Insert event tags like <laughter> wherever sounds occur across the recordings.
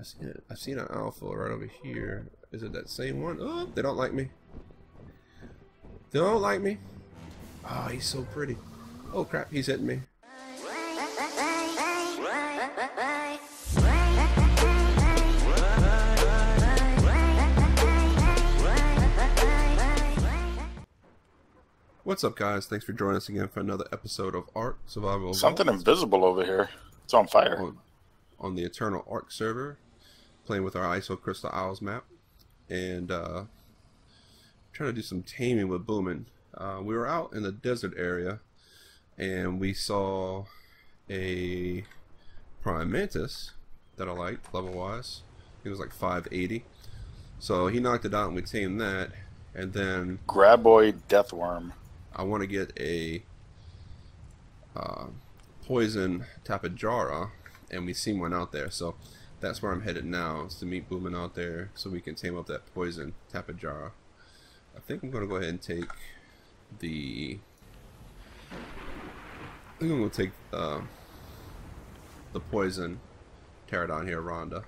I seen it. I've seen an alpha right over here. Is it that same one? Oh, they don't like me. They don't like me. Oh, he's so pretty. Oh crap, he's hitting me. What's up, guys? Thanks for joining us again for another episode of Ark Survival. Something invisible over here. It's on fire. on, on the Eternal Ark server, playing with our ISO Crystal Isles map, and uh, trying to do some taming with Boomin. Uh, we were out in the desert area, and we saw a Prime Mantis that I liked level wise. He was like 580, so he knocked it out, and we tamed that. And then Graboid Deathworm. I want to get a uh, poison Tapejara and we seen one out there. So that's where I'm headed now, is to meet Boomin out there so we can tame up that poison Tapejara. I think I'm going to go ahead and take the... I'm to take uh, the poison Pterodon here, Rhonda.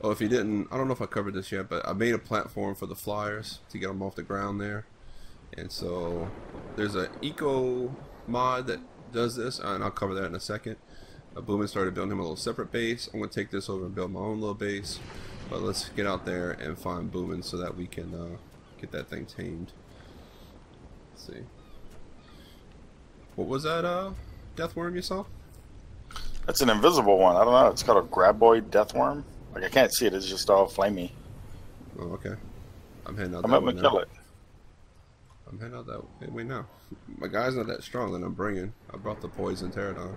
Oh, if you didn't, I don't know if I covered this yet, but I made a platform for the flyers to get them off the ground there. And so there's an eco mod that does this, and I'll cover that in a second. Uh, Boomin started building him a little separate base. I'm going to take this over and build my own little base. But let's get out there and find Boomin so that we can uh, get that thing tamed. Let's see. What was that uh, deathworm you saw? That's an invisible one. I don't know. It's called a Graboid Deathworm. Like I can't see it. It's just all flamey. Oh, okay. I'm heading out I'm that way kill now. it. I'm heading out that way now. My guy's not that strong that I'm bringing. I brought the poison pterodon.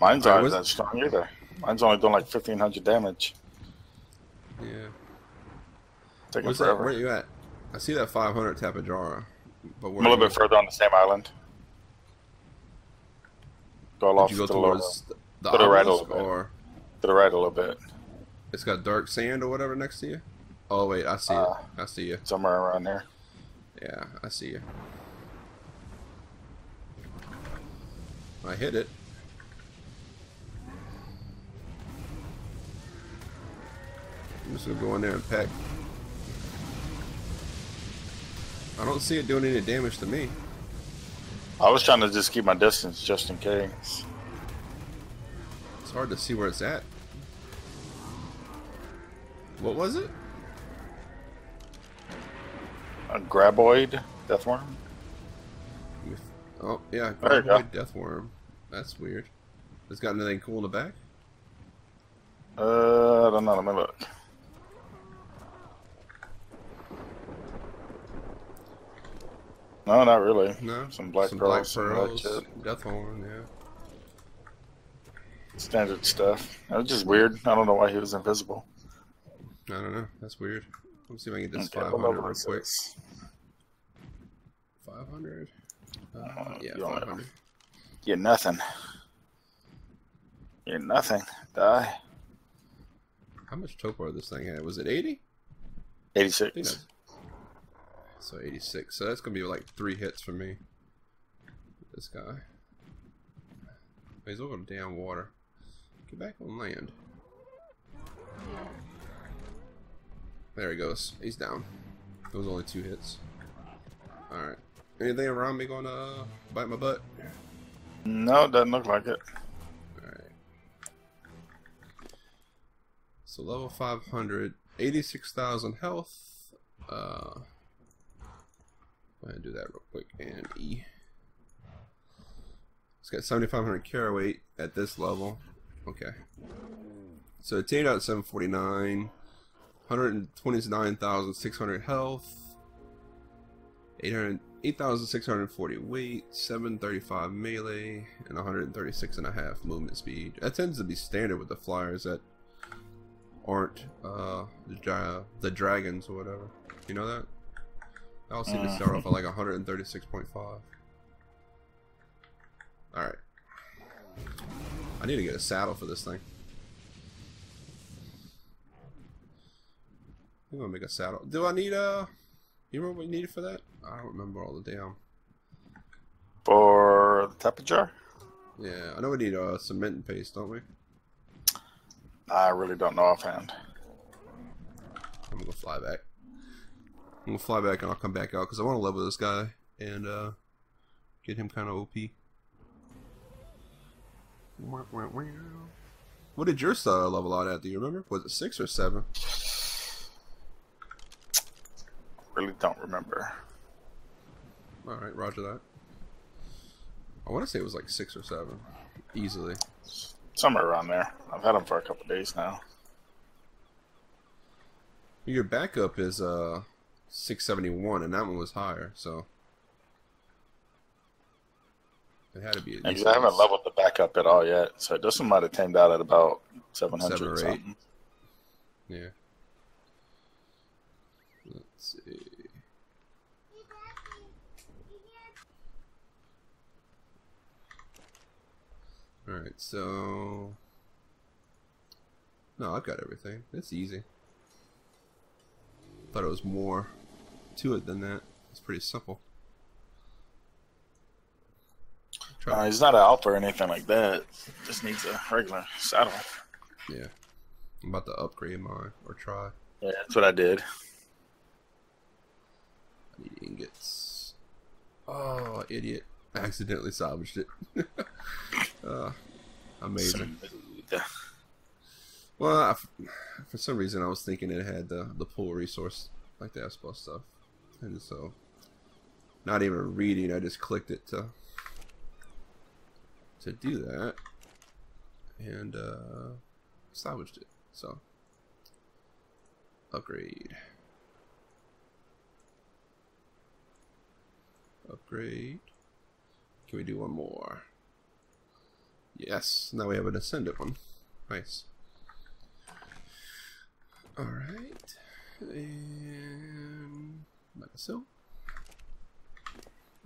Mine's not that strong either. Mine's only doing like 1500 damage. Yeah. Taking Where's that? forever. Where are you at? I see that 500 Tapejara, but I'm a little bit further on the same island. Go off you to the, lower, the, to the right a little bit. or to the right a little bit, it's got dark sand or whatever next to you? Oh wait, I see Uh, it. I see you. somewhere around there. Yeah, I see you. I hit it. I'm just gonna go in there and peck. I don't see it doing any damage to me. I was trying to just keep my distance just in case. It's hard to see where it's at. What was it? A Graboid Deathworm. Oh yeah, There you go. Graboid Deathworm. That's weird. It's got anything cool in the back? Uh, I don't know. Let me look. No, not really. No. Some black Some pearls, black some pearls, chip. Deathhorn, yeah. Standard stuff. That was just weird. I don't know why he was invisible. I don't know. That's weird. Let me see if I can get this Okay, 500 level real quick. this? 500? Uh, Uh, yeah, 500. You're nothing. You're nothing. Die. How much topar this thing had? Was it 80? I think 86. So 86. So that's going to be like three hits for me. This guy. He's over damn water. Get back on land. There he goes. He's down. Those only two hits. Alright. Anything around me gonna uh, bite my butt? No, doesn't look like it. Alright. So level 500, 86,000 health. Uh, do that real quick. And E. It's got 7,500 carry weight at this level. Okay. So it tamed out at 749, 129,600 health, 800 8,640 weight, 735 melee, and 136 and a half movement speed. That tends to be standard with the flyers that aren't uh, the, dra- the dragons or whatever. You know that? I all seem to start off at like 136.5. Alright. I need to get a saddle for this thing. I'm gonna make a saddle. Do I need a... You remember what we needed for that? I don't remember all the damn... For the Tapajar? Yeah, I know we need uh, cement and paste, don't we? I really don't know offhand. I'm gonna fly back. I'm gonna fly back and I'll come back out because I want to level this guy and uh, get him kind of OP. What did your star level out at? Do you remember? Was it six or seven? Really don't remember. All right, Roger that. I want to say it was like six or seven, easily. Somewhere around there. I've had him for a couple days now. Your backup is uh 671, and that one was higher, so it had to be. At Because least I haven't leveled the backup at all yet, so this one might have tamed out at about 700 Seven or eight. something. Yeah. Let's see. Alright, so. No, I've got everything. It's easy. Thought it was more to it than that. It's pretty simple. Uh, he's not an alpha or anything like that. Just needs a regular saddle. yeah. I'm about to upgrade mine or try. Yeah, that's what I did. I need ingots. Oh, idiot. I accidentally salvaged it. <laughs> uh, amazing. Smooth. Well, I for some reason, I was thinking it had the, the pool resource, like the S plus stuff. And so, not even reading, I just clicked it to to do that. And uh, salvaged it. So, upgrade. Upgrade. Can we do one more? Yes. Now we have an ascendant one. Nice. Alright. And like so.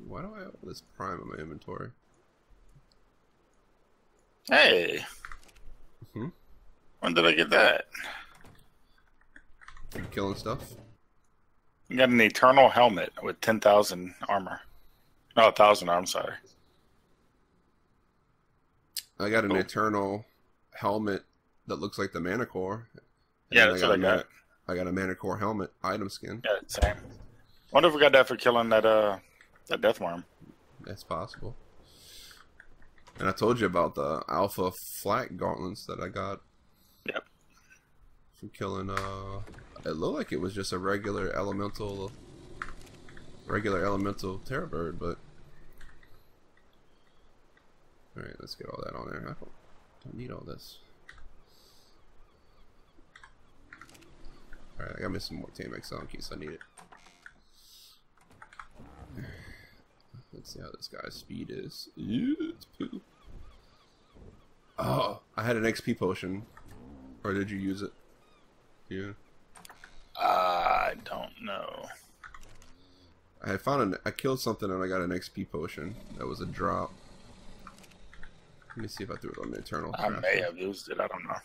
Why do I have all this prime in my inventory? Hey. Hmm? When did I get that? You killing stuff? You got an eternal helmet with 10,000 armor. No, 1,000 armor, sorry. I got an Oh. eternal helmet that looks like the Manticore. Yeah, that's got what I got. I got a Manticore helmet item skin. Yeah, same. Wonder if we got that for killing that uh that death worm. That's possible. And I told you about the alpha flak gauntlets that I got. Yep. From killing uh it looked like it was just a regular elemental regular elemental terror bird, but Alright, let's get all that on there. I don't, don't need all this. Alright, I got me some more Tamex on in case I need it. Let's see how this guy's speed is. Ew, it's poo. Oh, I had an XP potion. Or did you use it? Yeah. I don't know. I found an. I killed something and I got an XP potion. That was a drop. Let me see if I threw it on the eternal. I crafter. may have used it. I don't know.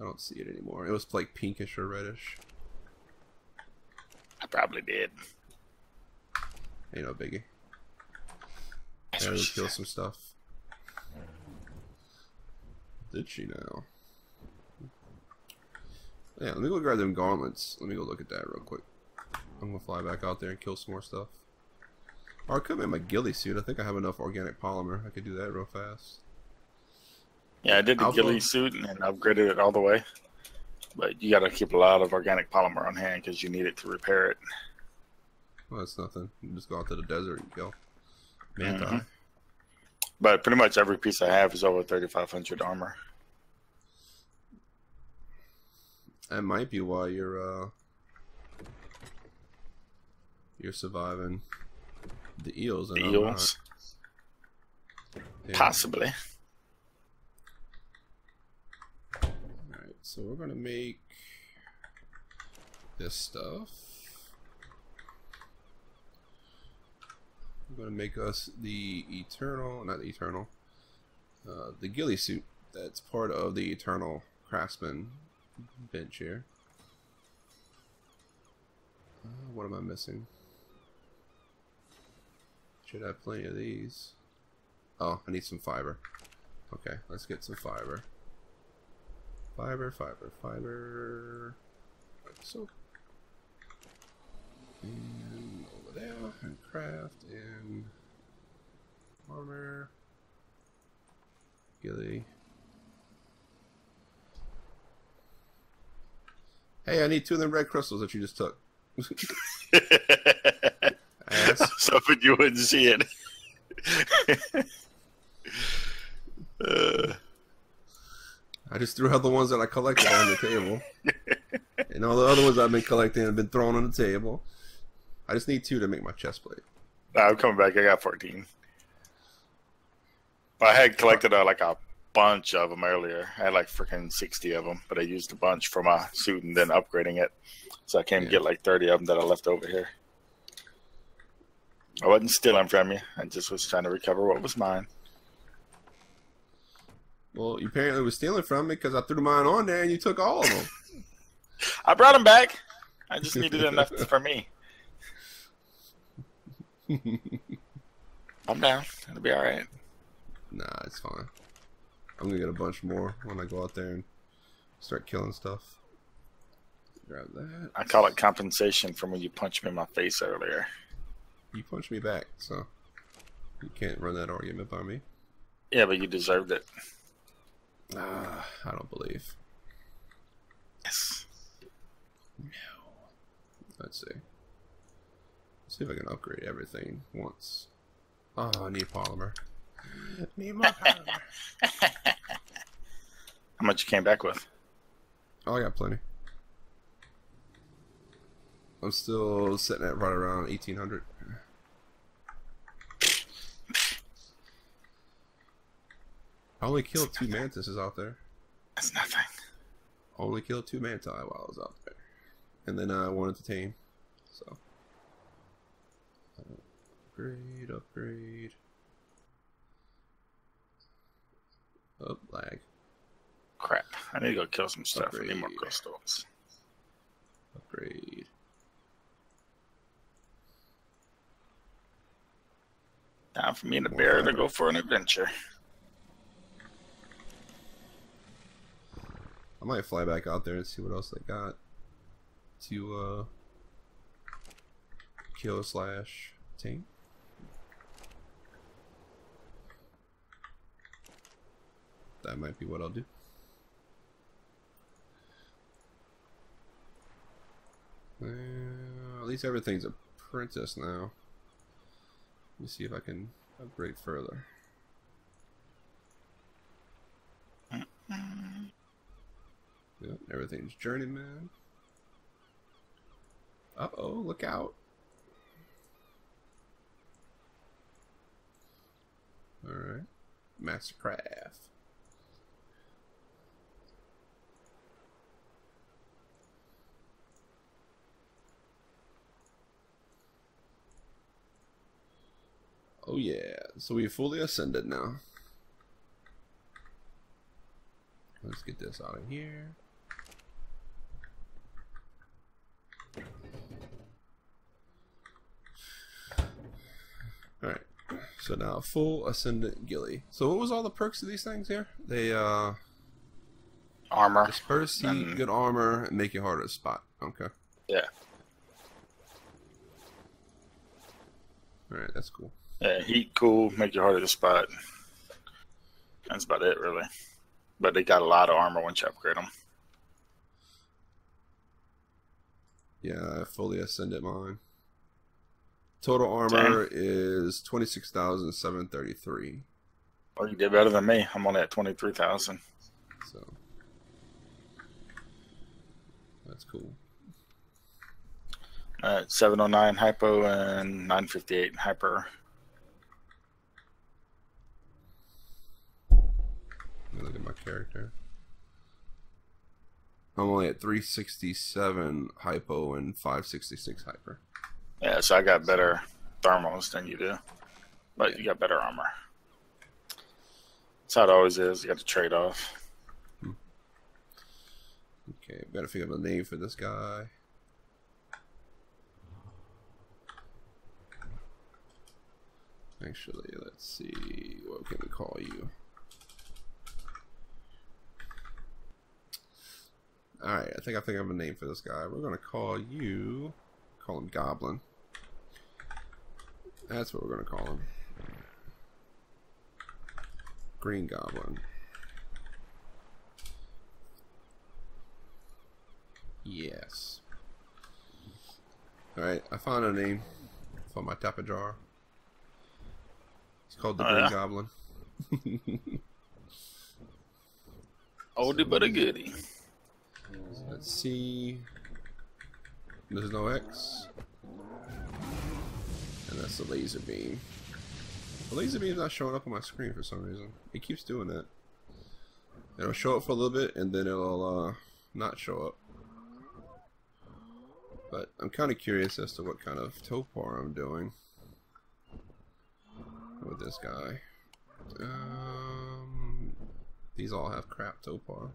I don't see it anymore. It was like pinkish or reddish. I probably did. Ain't no biggie. I gotta kill some stuff. Did she now? Yeah, let me go grab them gauntlets. Let me go look at that real quick. I'm gonna fly back out there and kill some more stuff. Or I could make my ghillie suit. I think I have enough organic polymer. I could do that real fast. Yeah, I did the Alpha. ghillie suit and upgraded it all the way. But you got to keep a lot of organic polymer on hand because you need it to repair it. Well, that's nothing. You just go out to the desert and kill. Manti. Mhm. But pretty much every piece I have is over 3,500 armor. That might be why you're uh you're surviving the eels and I'm. Eels, Yeah. possibly. Alright, so we're gonna make this stuff. I'm gonna make us the eternal, not the eternal, uh, the ghillie suit. That's part of the eternal craftsman bench here. Uh, what am I missing? Should have plenty of these. Oh, I need some fiber. Okay, let's get some fiber. Fiber, fiber, fiber. So. And over there, and craft, and armor. Ghillie. Hey, I need two of them red crystals that you just took. Ass. so but you wouldn't see it. <laughs> uh, I just threw out the ones that I collected on the table. and all the other ones I've been collecting have been thrown on the table. I just need two to make my chest plate. nah, I'm coming back. I got 14. I had collected uh, like a bunch of them earlier. I had like freaking 60 of them, but I used a bunch for my suit and then upgrading it. So I came to Yeah. get like 30 of them that I left over here. I wasn't stealing from you. I just was trying to recover what was mine. Well, you apparently was stealing from me because I threw mine on there and you took all of them. <laughs> I brought them back. I just needed enough <laughs> for me. <laughs> I'm down. It'll be all right. nah, it's fine. I'm gonna get a bunch more when I go out there and start killing stuff. Grab that. I call it compensation from when you punched me in my face earlier. You punched me back, so you can't run that argument by me. Yeah, but you deserved it. Ah, I don't believe. Yes. No. Let's see. Let's see if I can upgrade everything once. Oh, I need polymer. <laughs> Need more polymer. <laughs> How much you came back with? Oh, I got plenty. I'm still sitting at right around 1800. I only killed two mantises out there. That's nothing. Only killed two manti while I was out there. And then I wanted to tame. So. Upgrade, upgrade. Up, lag. Crap. I need to go kill some stuff. I need more crystals. Upgrade. Time for me and the bear to go for an adventure. I might fly back out there and see what else they got to uh kill slash tame. That might be what I'll do. Well, at least everything's a princess now. Let me see if I can upgrade further. Yep, everything's journeyman. Uh oh, look out. Alright. Mastercraft. Oh yeah, so we fully ascended now. Let's get this out of here. Alright. So now full ascendant ghillie. So what was all the perks of these things here? They uh Armor. disperse heat, Mm. good armor, and make you harder to spot. Okay. Yeah. Alright, that's cool. Yeah, heat, cool, make you harder to spot. That's about it, really. But they got a lot of armor once you upgrade them. Yeah, I fully ascended mine. Total armor is twenty six thousand seven thirty three. Well, you did better than me. I'm only at 23,000. So that's cool. Uh, 709 hypo and 958 hyper. Let me look at my character. I'm only at 367 hypo and 566 hyper. Yeah, so I got better thermals than you do. But you got better armor. That's how it always is. You got to trade off. Hmm. Okay, gotta figure out a name for this guy. Actually, let's see. What can we call you? Alright, I think I think I have a name for this guy. We're gonna call you call him Goblin. That's what we're gonna call him. Green Goblin. Yes. Alright, I found a name for my tapper jar. It's called the Oh, Green yeah? Goblin. <laughs> Oldie but a goodie. Let's see. There's no X. And that's the laser beam. The laser beam's not showing up on my screen for some reason. It keeps doing that. It'll show up for a little bit and then it'll uh, not show up. But I'm kind of curious as to what kind of topar I'm doing with this guy. Um, these all have crap topar.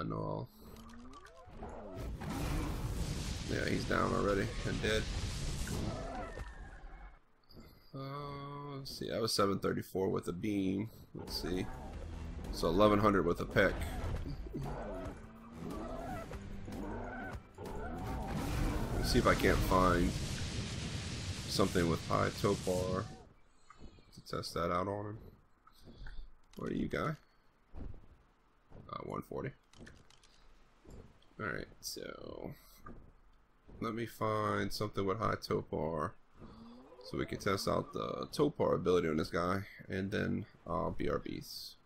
I know all. Yeah, he's down already and dead. Uh, let's see. I was 734 with a beam. Let's see. So 1100 with a peck. Let's see if I can't find something with high topar to test that out on him. What are you, guy? Uh, 140. Alright, so let me find something with high topar so we can test out the topar ability on this guy and then I'll BRBs.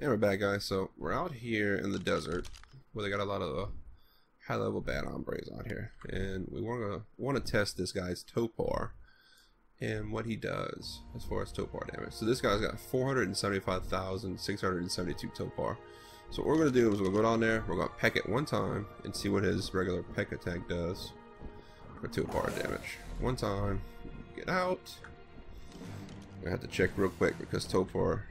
And we're back guys, so we're out here in the desert where they got a lot of uh, high level bad hombres out here and we want to want to test this guy's topar and what he does as far as topar damage. So this guy's got 475,672 topar. So what we're going to do is we'll go down there, we're going to peck it one time and see what his regular peck attack does for 2 bar damage. One time, get out. I have to check real quick because Topor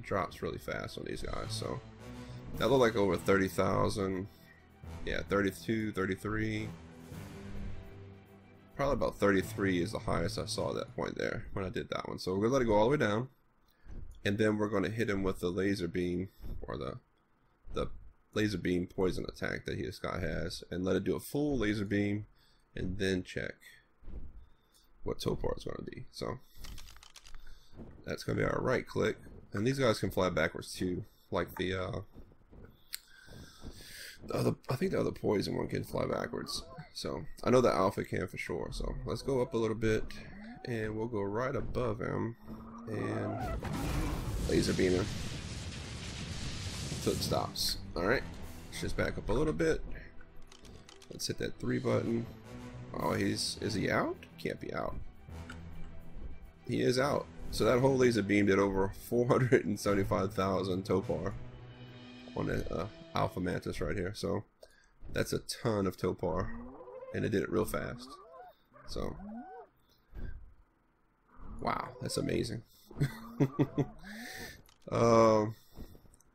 drops really fast on these guys. So that looked like over 30,000. Yeah, 32, 33. Probably about 33 is the highest I saw at that point there when I did that one. So we're going to let it go all the way down. And then we're going to hit him with the laser beam or the the laser beam poison attack that this guy has and let it do a full laser beam and then check what Topar is going to be. So that's going to be our right click. And these guys can fly backwards too, like the uh, the other. I think the other poison one can fly backwards. So I know the alpha can for sure. So let's go up a little bit, and we'll go right above him and laser beam him until it stops. All right, let's just back up a little bit. Let's hit that three button. Oh, he's is he out? Can't be out. He is out. So that whole laser beam did over 475,000 topar on the uh, Alpha Mantis right here. So that's a ton of topar, and it did it real fast. So wow, that's amazing. <laughs> um,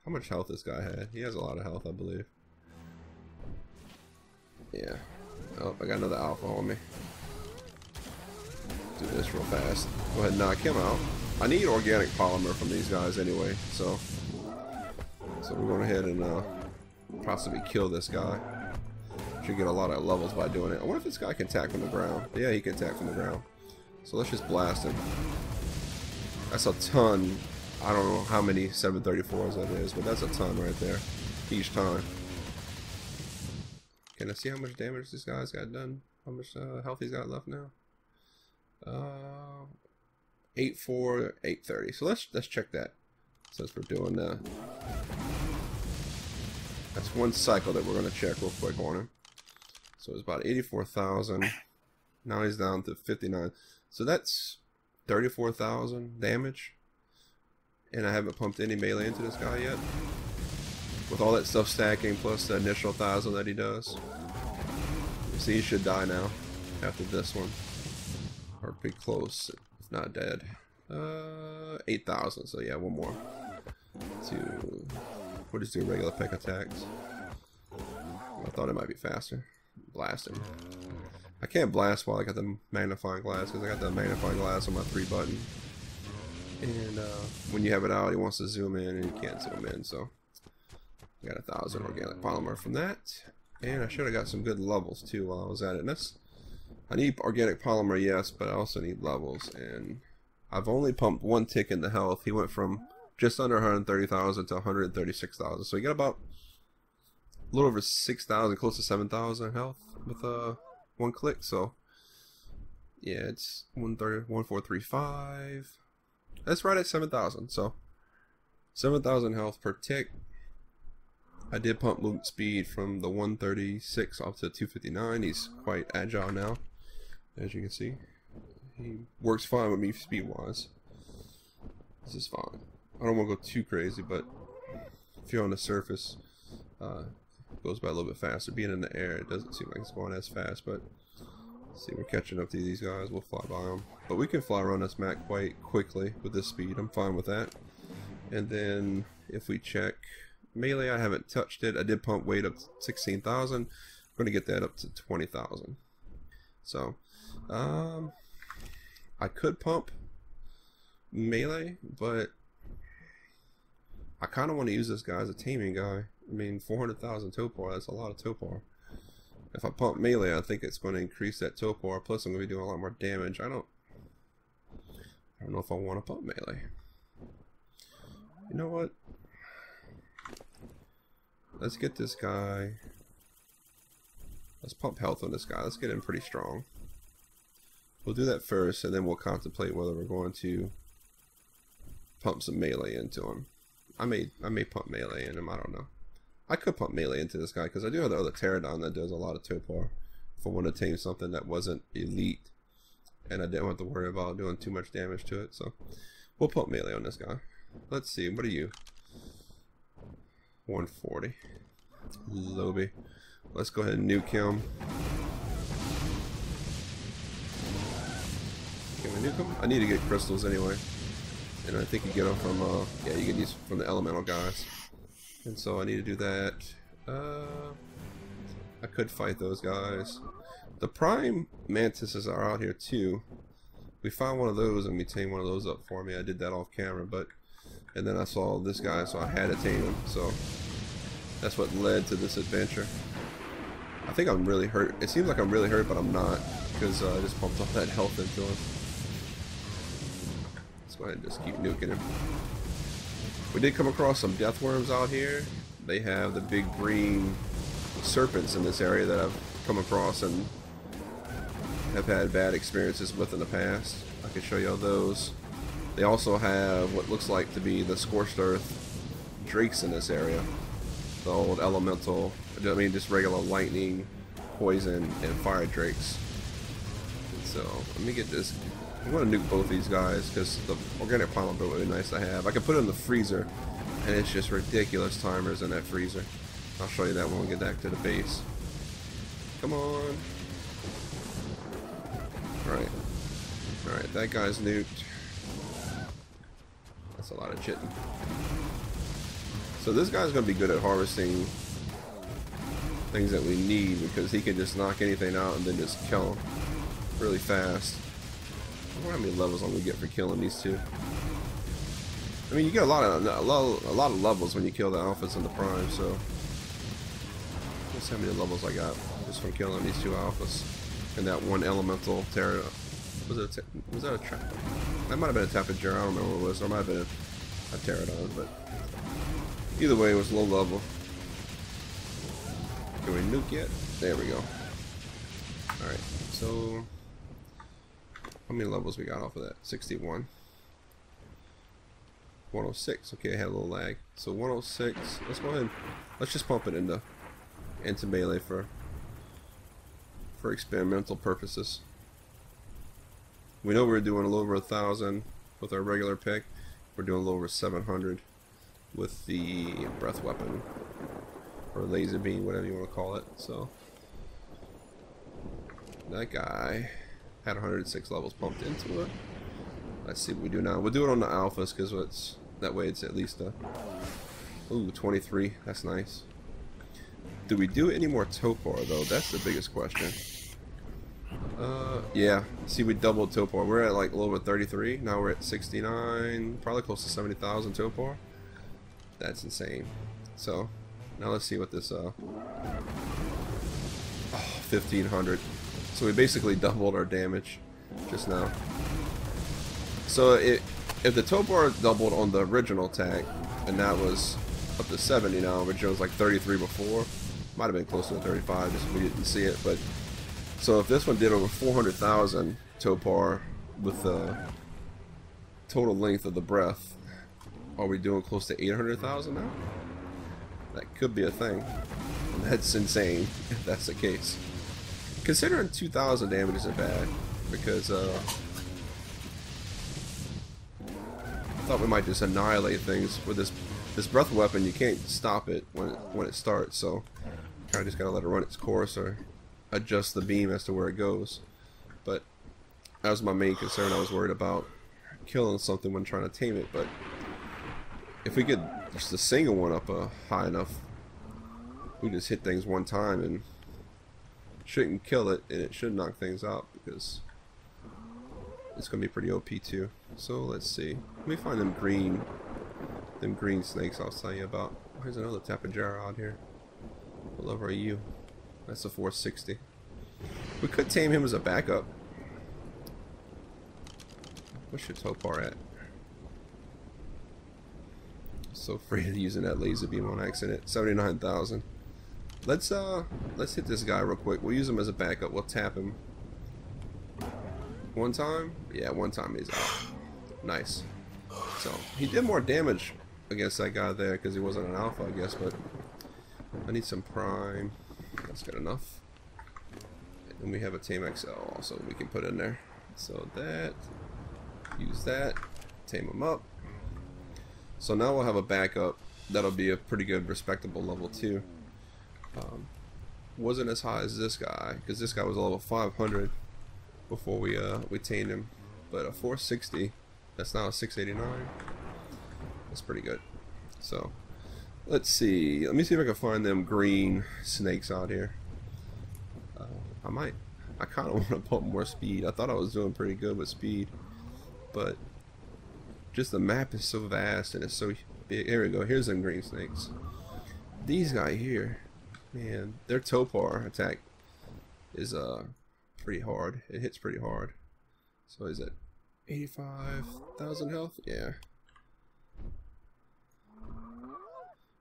how much health this guy had? He has a lot of health, I believe. Yeah. Oh, I got another alpha on me. Do this real fast. Go ahead and knock him out. I need organic polymer from these guys anyway, so so we're going ahead and uh, possibly kill this guy. Should get a lot of levels by doing it. I wonder if this guy can attack from the ground. Yeah, he can attack from the ground. So let's just blast him. That's a ton. I don't know how many 734s that is, but that's a ton right there. Each time. Can I see how much damage this guy's got done? How much uh, health he's got left now? Uh, eight four, eight thirty. So let's let's check that. Since we're doing that, that's one cycle that we're gonna check real quick on him. So it's about eighty-four thousand. Now he's down to fifty-nine. So that's thirty-four thousand damage. And I haven't pumped any melee into this guy yet. With all that stuff stacking plus the initial thousand that he does. See, he should die now after this one. Or be close, if not dead. Uh, 8,000, so yeah, one more. To, what is the regular peck attacks? I thought it might be faster. Blast him. I can't blast while I got the magnifying glass, because I got the magnifying glass on my three button. And uh, when you have it out, he wants to zoom in, and you can't zoom in, so I Got a thousand organic polymer from that. And I should have got some good levels too while I was at it. And that's, I need organic polymer, yes, but I also need levels. And I've only pumped one tick in the health. He went from just under 130,000 to 136,000. So he got about a little over 6,000, close to 7,000 health with uh, one click. So yeah, it's 130, 1435. That's right at 7,000. So 7,000 health per tick. I did pump movement speed from the 136 up to 259. He's quite agile now, as you can see. He works fine with me speed wise. This is fine. I don't want to go too crazy, but if you're on the surface, uh, goes by a little bit faster. Being in the air, it doesn't seem like it's going as fast, but see, we're catching up to these guys. We'll fly by them. But we can fly around this map quite quickly with this speed. I'm fine with that. And then if we check melee, I haven't touched it. I did pump weight up to 16,000. I'm going to get that up to 20,000. So, um, I could pump melee, but I kind of want to use this guy as a taming guy. I mean, 400,000 Topor, that's a lot of Topor. If I pump melee, I think it's going to increase that Topor. Plus, I'm going to be doing a lot more damage. I don't... I don't know if I want to pump melee. You know what? Let's get this guy... Let's pump health on this guy. Let's get him pretty strong. We'll do that first, and then we'll contemplate whether we're going to pump some melee into him. I may I may pump melee in him. I don't know. I could pump melee into this guy because I do have the other Pterodon that does a lot of Topor. If I want to tame something that wasn't elite, and I didn't want to worry about doing too much damage to it, so we'll pump melee on this guy. Let's see. What are you? 140. Lobby. Let's go ahead and nuke him. Can we nuke him? I need to get crystals anyway. And I think you get them from, uh, yeah, you get these from the elemental guys. And so I need to do that. Uh, I could fight those guys. The prime mantises are out here too. We found one of those and we tamed one of those up for me. I did that off camera, but and then I saw this guy, so I had to tame him. So that's what led to this adventure. I think I'm really hurt. It seems like I'm really hurt, but I'm not because uh, I just pumped all <laughs> that health into him go ahead and just keep nuking him. We did come across some death worms out here. They have the big green serpents in this area that I've come across and have had bad experiences with in the past. I can show you all those. They also have what looks like to be the scorched earth drakes in this area. The old elemental, I mean just regular lightning, poison, and fire drakes. So let me get this I'm gonna nuke both these guys because the organic polymer would be really nice to have. I can put it in the freezer, and it's just ridiculous timers in that freezer. I'll show you that when we get back to the base. Come on. Alright. Alright, that guy's nuked. That's a lot of chitin. So this guy's to be good at harvesting things that we need because he can just knock anything out and then just kill them really fast. Wonder how many levels I'm gonna get for killing these two. I mean, you get a lot of a lot, a lot of levels when you kill the alphas and the prime. So let's see how many levels I got just from killing these two alphas and that one elemental terror. Was it? A was that a trap? That might have been a Tapiger. I don't remember what it was. Or it might have been a, a pterodon, but either way, it was low level. Can we nuke yet? There we go. Alright, so how many levels we got off of that? 61. 106. Okay, I had a little lag. So 106. Let's go ahead. Let's just pump it into into melee for for experimental purposes. We know we're doing a little over a thousand with our regular pick. We're doing a little over 700 with the breath weapon or laser beam, whatever you want to call it. So that guy had 106 levels pumped into it. Let's see what we do now. We'll do it on the alphas because it's that way it's at least a ooh 23. That's nice. Do we do any more Topor though? That's the biggest question. Uh, yeah. See, we doubled Topor. We're at like a little bit 33. Now we're at 69, probably close to 70,000 Topor. That's insane. So, Now let's see what this, uh... Oh, 1500. So we basically doubled our damage just now. So it, if the Topar doubled on the original attack, and that was up to 70 now, which was like 33 before, might have been closer to 35 just we didn't see it, but so if this one did over 400,000 Topar with the total length of the breath, are we doing close to 800,000 now? That could be a thing. And that's insane <laughs> if that's the case. Considering 2,000 damage isn't bad, because uh, I thought we might just annihilate things with this this breath weapon. You can't stop it when it, when it starts, so kind of just gotta let it run its course or adjust the beam as to where it goes. But that was my main concern. I was worried about killing something when trying to tame it, but if we get just a single one up uh, high enough, we just hit things one time and shouldn't kill it, and it should knock things out because it's gonna be pretty OP too. So let's see. Let me find them green, them green snakes I was telling you about. There's another Tapejara out here. What level are you? That's a 460. We could tame him as a backup. What's your Topar at? So <laughs> afraid of using that laser beam on accident. 79,000. Let's uh let's hit this guy real quick. We'll use him as a backup. We'll tap him. One time? Yeah, one time he's out. Nice. So he did more damage against that guy there because he wasn't an alpha, I guess, but I need some prime. That's good enough. And we have a Tame XL also we can put in there. So that, use that, tame him up. So now we'll have a backup. That'll be a pretty good, respectable level too. Um, wasn't as high as this guy because this guy was a level 500 before we uh we tamed him. But a 460, that's now a 689. That's pretty good. So let's see. Let me see if I can find them green snakes out here. Uh, I might. I kind of <laughs> want to put more speed. I thought I was doing pretty good with speed, but just the map is so vast and it's so big. Here we go. Here's some green snakes. These guy here, man, their Topar attack is uh pretty hard. It hits pretty hard. So is it 85,000 health? Yeah.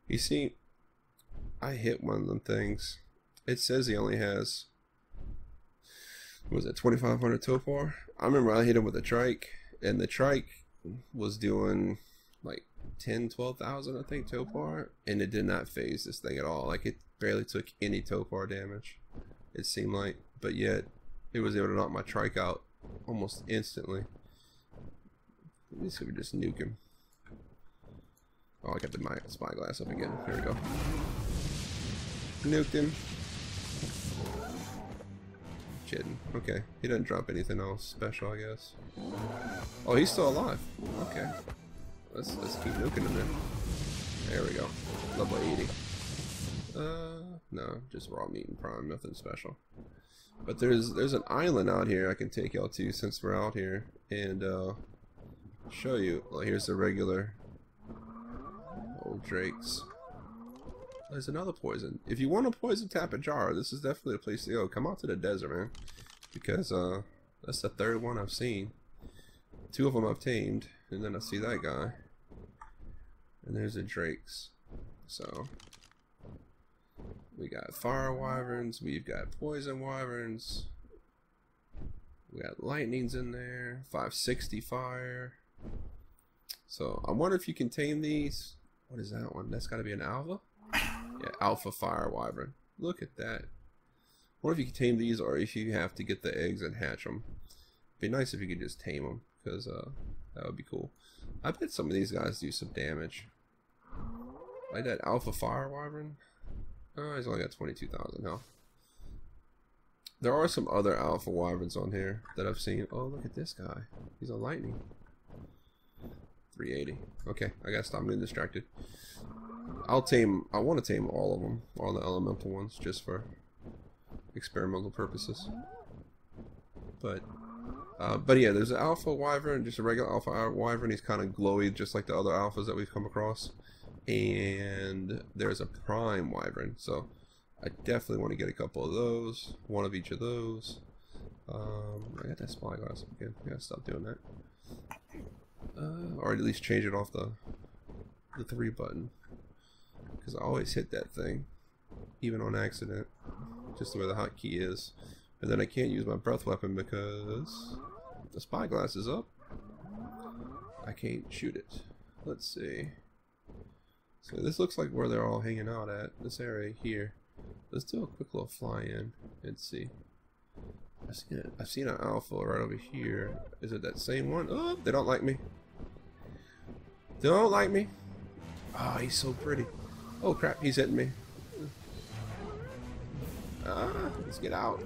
You see, I hit one of them things. It says he only has, was it 2,500 Topar? I remember I hit him with a trike, and the trike was doing 10, 12,000, I think, Topar, and it did not phase this thing at all. Like, it barely took any Topar damage, it seemed like, but yet it was able to knock my trike out almost instantly. Let me see if we just nuke him. Oh, I got the my spyglass up again. Here we go. Nuked him. Kidding. Okay. He didn't drop anything else special, I guess. Oh, he's still alive. Okay. Let's let's keep nuking him then. There we go. Level 80. Uh, no, just raw meat and prime, nothing special. But there's there's an island out here I can take y'all to since we're out here and uh, show you. Well, here's the regular old drakes. There's another poison. If you want a poison tap a jar, this is definitely a place to go. Come out to the desert, man. Because uh, that's the third one I've seen. Two of them I've tamed, and then I see that guy. And there's a drakes. So, we got fire wyverns, we've got poison wyverns. We got lightnings in there, 560 fire. So, I wonder if you can tame these. What is that one? That's got to be an alpha? Yeah, alpha fire wyvern. Look at that. What if you can tame these or if you have to get the eggs and hatch them? Be nice if you could just tame them because uh, that would be cool. I bet some of these guys do some damage. Like that alpha fire wyvern. Oh, he's only got 22,000 health. There are some other alpha wyverns on here that I've seen. Oh, look at this guy. He's a lightning. 380. Okay, I gotta stop getting distracted. I'll tame, I want to tame all of them, all the elemental ones, just for experimental purposes. But, uh, but yeah, there's an alpha wyvern, just a regular alpha wyvern. He's kind of glowy, just like the other alphas that we've come across. and there's a prime wyvern. So I definitely want to get a couple of those, one of each of those. Um, I got that spyglass again. I gotta stop doing that. Uh, or at least change it off the the three button because I always hit that thing, even on accident, just the way the hotkey is. And then I can't use my breath weapon because the spyglass is up. I can't shoot it. Let's see. So this looks like where they're all hanging out at, this area here. Let's do a quick little fly in and see. I've seen, it. I've seen an alpha right over here. Is it that same one? Oh, they don't like me. They don't like me. Oh, he's so pretty. Oh crap, he's hitting me. Ah, let's get out.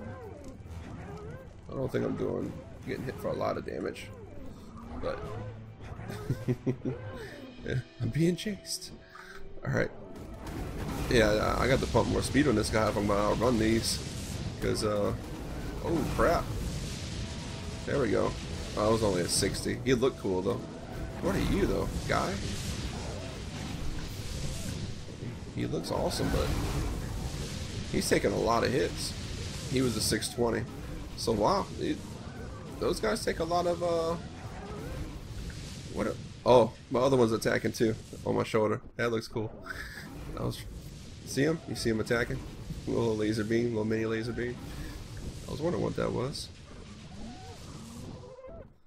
I don't think I'm doing getting hit for a lot of damage, but <laughs> yeah, I'm being chased. All right. Yeah, I got to pump more speed on this guy if I'm gonna run these, because uh, oh crap. There we go. I was only at 60. He looked cool though. What are you though, guy? He looks awesome, but he's taking a lot of hits. He was a 620. So wow, it, those guys take a lot of uh what a, oh, my other one's attacking too on my shoulder. That looks cool. That was see him? You see him attacking? Little laser beam, little mini laser beam. I was wondering what that was.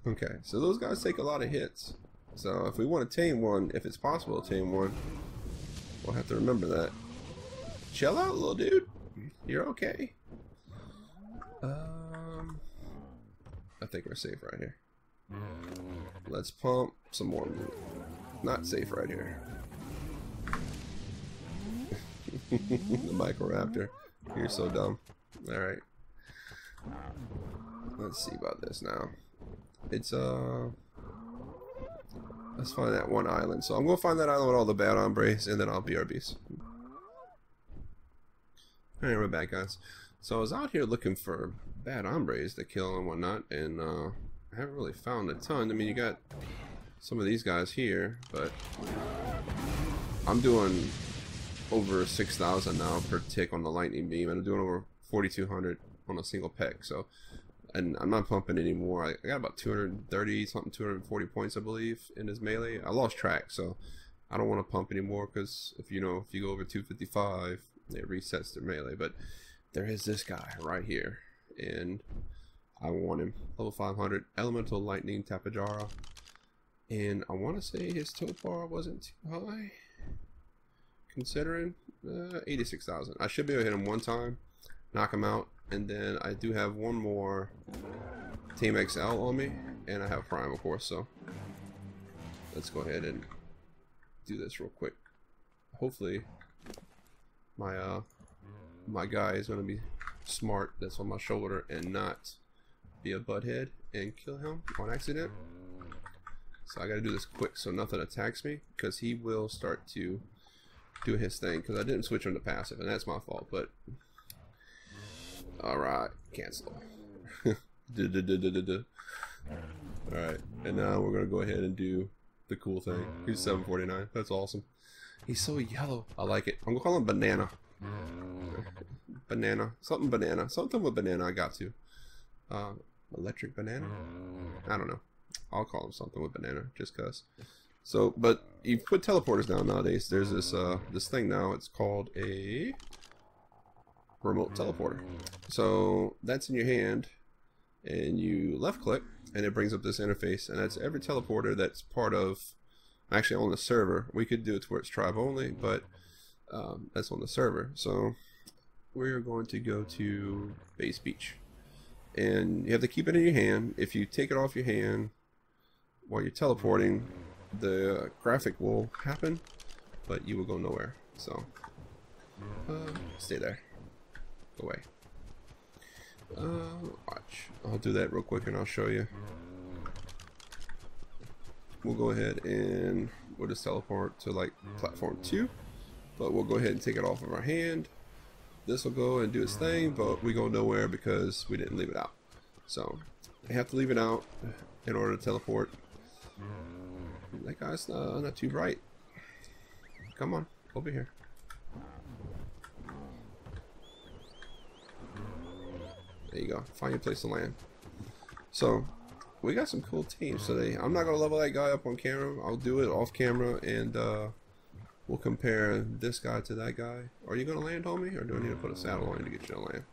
Okay, so those guys take a lot of hits. So if we want to tame one, if it's possible to tame one, we'll have to remember that. Chill out, little dude. You're okay. Um, I think we're safe right here. Let's pump some more loot. Not safe right here. <laughs> the Microraptor. You're so dumb. Alright. Let's see about this now. It's, uh... Let's find that one island. So I'm gonna find that island with all the bad hombres, and then I'll BRBs. Alright, we're back, guys. So I was out here looking for bad hombres to kill and whatnot, and uh, I haven't really found a ton. I mean, you got some of these guys here, but I'm doing over 6,000 now per tick on the lightning beam, and I'm doing over 4,200 on a single peck. So, and I'm not pumping anymore. I, I got about 230 something, 240 points, I believe, in his melee. I lost track, so I don't want to pump anymore because if you know if you go over 255, it resets their melee. But there is this guy right here, and I want him. Level 500, Elemental Lightning Tapejara. And I want to say his torpor wasn't too high. Considering uh, 86,000. I should be able to hit him one time, knock him out, and then I do have one more Team XL on me, and I have Prime, of course, so let's go ahead and do this real quick. Hopefully, my uh, my guy is going to be smart that's on my shoulder and not be a butthead and kill him on accident. So I gotta do this quick so nothing attacks me because he will start to do his thing because I didn't switch him to passive and that's my fault but alright cancel. <laughs> Alright and now we're gonna go ahead and do the cool thing. He's 749 that's awesome. He's so yellow. I like it. I'm gonna call him banana banana. Something banana. Something with banana I got to uh, electric banana? I don't know. I'll call him something with banana just cuz so but you put teleporters down nowadays. There's this uh this thing now. It's called a remote teleporter. So that's in your hand and you left click and it brings up this interface and that's every teleporter that's part of actually on the server. We could do it to where it's tribe only but um, that's on the server. So we're going to go to base beach. And you have to keep it in your hand. If you take it off your hand while you're teleporting the graphic will happen but you will go nowhere. So uh, stay there. Go away. Uh, watch. I'll do that real quick and I'll show you. We'll go ahead and we'll just teleport to like platform 2 but we'll go ahead and take it off of our hand this will go and do its thing but we go nowhere because we didn't leave it out so I have to leave it out in order to teleport that guy's uh, not too bright Come on, over here. There you go. Find your place to land. So, we got some cool teams today. I'm not gonna level that guy up on camera. I'll do it off camera, and uh, we'll compare this guy to that guy. Are you gonna land, homie, or do I need to put a saddle on you to get you to land?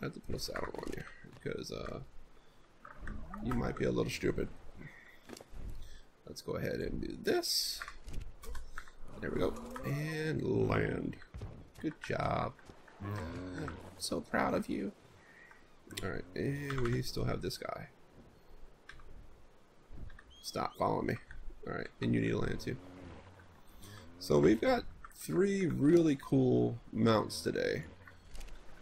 I have to put a saddle on you because uh, you might be a little stupid. Let's go ahead and do this. There we go. And land. Good job. So proud of you. Alright, and we still have this guy. Stop following me. Alright, and you need to land too. So we've got three really cool mounts today.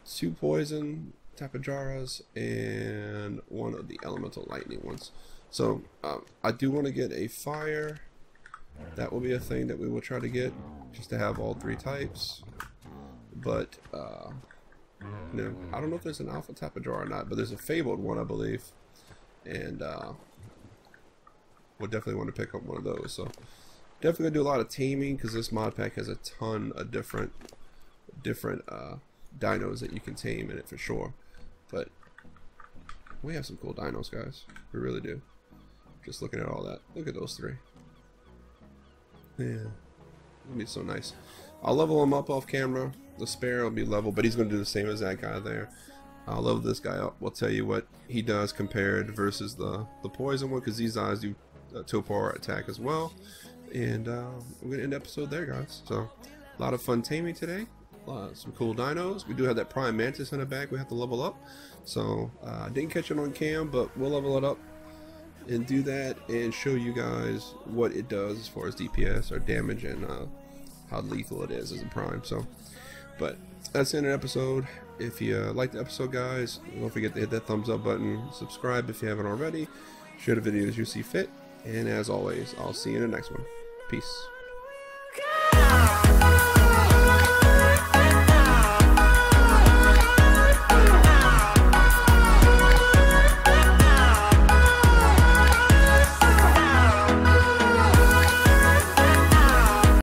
Two poison Tapejaras and one of the elemental lightning ones. So um, I do want to get a fire. That will be a thing that we will try to get, just to have all three types. But uh, you know, I don't know if there's an alpha Tapejara or not, but there's a fabled one, I believe, and uh, we'll definitely want to pick up one of those. So definitely gonna do a lot of taming because this mod pack has a ton of different different uh, dinos that you can tame in it for sure. But we have some cool dinos, guys. We really do. Just looking at all that. Look at those three. Yeah. It'll be so nice. I'll level him up off camera. The spare will be level, but he's going to do the same as that guy there. I'll level this guy up. We'll tell you what he does compared versus the, the poison one, because these eyes do uh, torpor attack as well. And uh, we're to end the episode there, guys. So, a lot of fun taming today. Uh, some cool dinos. We do have that Prime Mantis in the back we have to level up. So, I uh, didn't catch it on cam, but we'll level it up and do that and show you guys what it does as far as DPS or damage and uh, how lethal it is as a prime. So, but that's in an episode. If you uh, like the episode, guys, don't forget to hit that thumbs up button. Subscribe if you haven't already. Share the videos you see fit. And as always, I'll see you in the next one. Peace.